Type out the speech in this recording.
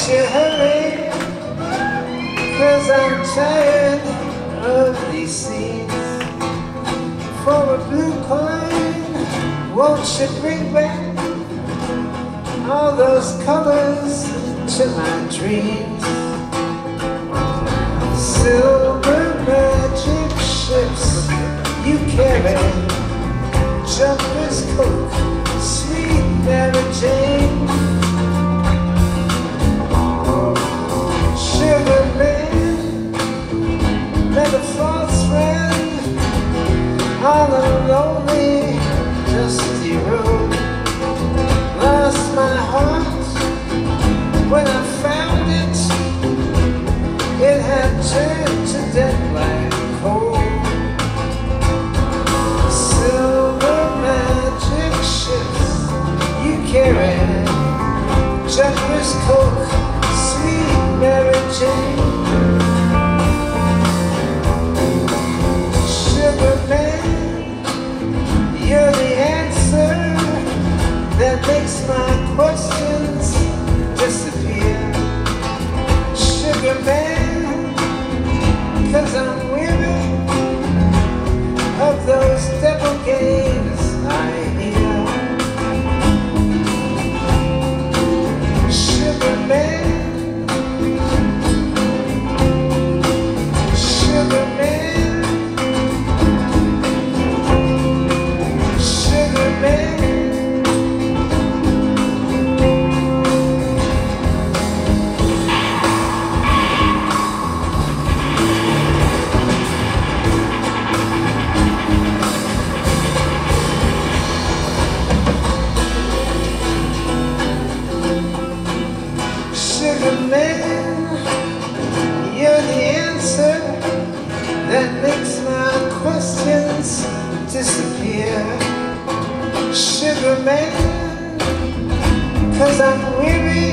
won't you hurry? Cause I'm tired of these scenes. For a blue coin, won't you bring back all those colors to my dreams? Silver magic ships you carry, jumpers coke, lonely, dusty road. Lost my heart when I found it. It had turned to dead black coal. Silver magic ships you carry, Jeffrey's Coke, sweet Mary Jane. Man, you're the answer that makes my questions disappear. Sugar man, cause I'm weary